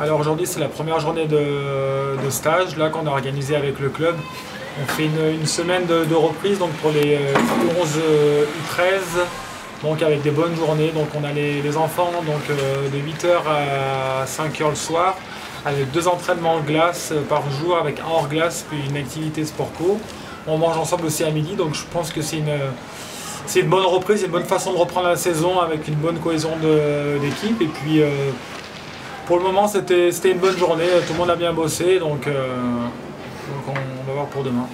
Alors aujourd'hui c'est la première journée de, stage là qu'on a organisé avec le club. On fait une, semaine de, reprise donc pour les 11 euh, U13 donc avec des bonnes journées. Donc on a les, enfants donc euh, de 8h à 5h le soir avec deux entraînements en glace euh, par jour avec un hors glace puis une activité sport co. On mange ensemble aussi à midi donc je pense que c'est une bonne reprise, une bonne façon de reprendre la saison avec une bonne cohésion d'équipe. Et pour le moment, c'était une bonne journée. Tout le monde a bien bossé, donc, euh, on, va voir pour demain.